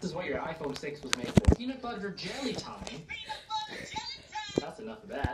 This is what your iPhone 6 was made for. Peanut butter jelly time. peanut butter That's enough of that.